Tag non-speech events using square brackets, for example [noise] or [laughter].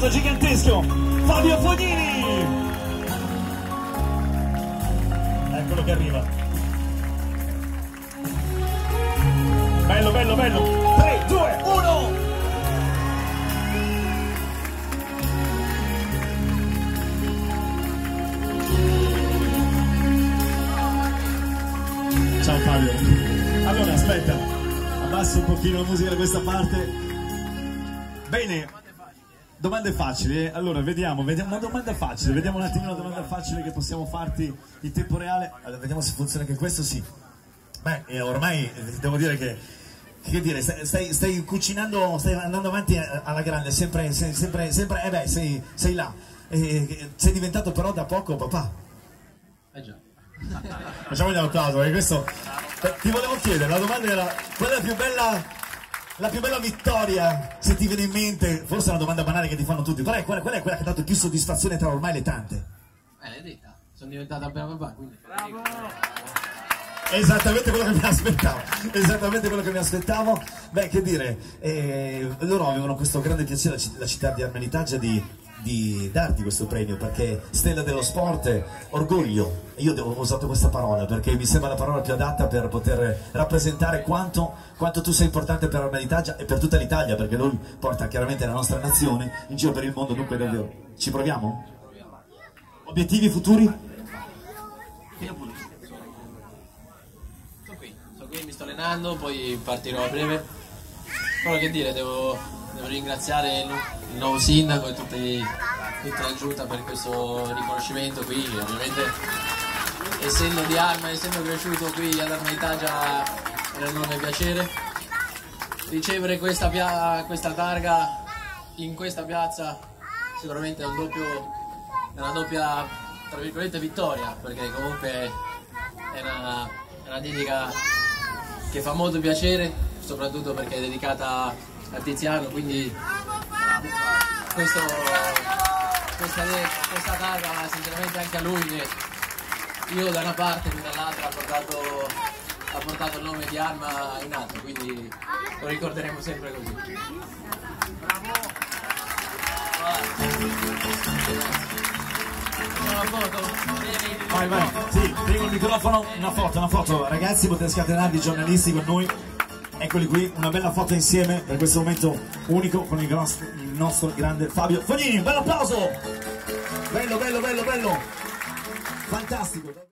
applauso gigantesco Fabio Fognini! Eccolo che arriva. Bello bello bello. 3, 2, 1 ciao Fabio. Allora aspetta abbasso un pochino la musica da questa parte. Bene. Domande facili, allora vediamo, vediamo una domanda facile, vediamo un attimino una domanda facile che possiamo farti in tempo reale. Allora, vediamo se funziona anche questo, sì. Beh, eh, ormai eh, devo dire che, che dire, stai, stai, cucinando, stai andando avanti eh, alla grande, sempre, sempre, sempre, eh beh, sei, sei là. Eh, sei diventato però da poco papà. Eh già. [laughs] Facciamogli un applauso, perché questo... Ti volevo chiedere, la domanda era, qual è la più bella... La più bella vittoria, se ti viene in mente, forse è una domanda banale che ti fanno tutti, qual è, qual è- qual è quella che ha dato più soddisfazione tra ormai le tante? Eh, l'hai detta. Sono diventata appena papà, quindi. Bravo! Esattamente quello che mi aspettavo, esattamente quello che mi aspettavo. Beh, che dire, eh, loro avevano questo grande piacere, la città di Armenitaggia, di, di darti questo premio, perché stella dello sport, orgoglio, io devo usato questa parola, perché mi sembra la parola più adatta per poter rappresentare quanto, quanto tu sei importante per Armenitaggia e per tutta l'Italia, perché lui porta chiaramente la nostra nazione in giro per il mondo, dunque davvero. Ci proviamo? Obiettivi futuri? Io qui, sono qui, mi sto allenando, poi partirò a breve. Però che dire, devo, devo ringraziare il, nuovo sindaco e tutti, tutta la giunta per questo riconoscimento qui. Ovviamente essendo di Arma, essendo cresciuto qui ad Armaitagia è un enorme piacere. Ricevere questa, questa targa in questa piazza sicuramente è un doppio una doppia vittoria perché comunque è una, è una dedica che fa molto piacere soprattutto perché è dedicata a Tiziano quindi questo, questa, questa targa sinceramente anche a lui che io da una parte e dall'altra ha portato, ha portato il nome di Arma in alto quindi lo ricorderemo sempre così? Vai, vai, sì, tengo il microfono, una foto, una foto. Ragazzi, potete scatenarvi i giornalisti con noi. Eccoli qui, una bella foto insieme per questo momento unico con il, gros- il nostro grande Fabio Fognini. Un bel applauso! Bello, bello, bello, bello! Fantastico!